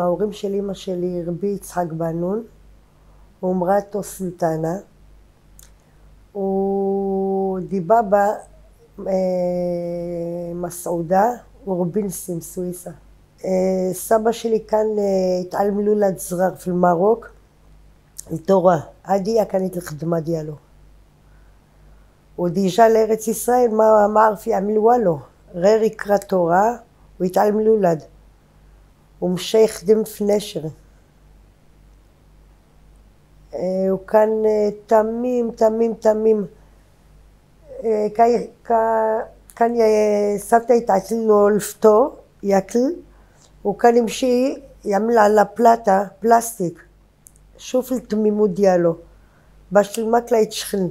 ההורים של אימא שלי רבי יצחק בנון, אומרתו סולטנה. הוא דיבה במסעודה, אה, ורבינסים סוויסה. אה, סבא שלי כאן אה, התעלמלו לזרר של מרוק, לתורה. עדי אכנית לכדמה דיאלו. ודישה לארץ ישראל, מה אמר פי עמלו לו? רר יקרא תורה, הוא התעלמלו לד. ומשייך דמף נשר. אה, הוא כאן אה, תמים, תמים, תמים. אה, כאן סבתא התעצלנו לפתו, יקל, הוא כאן המשיך ימלה על הפלטה, פלסטיק. שוב לתמימות דיאלו. בשלמקלה את שכן.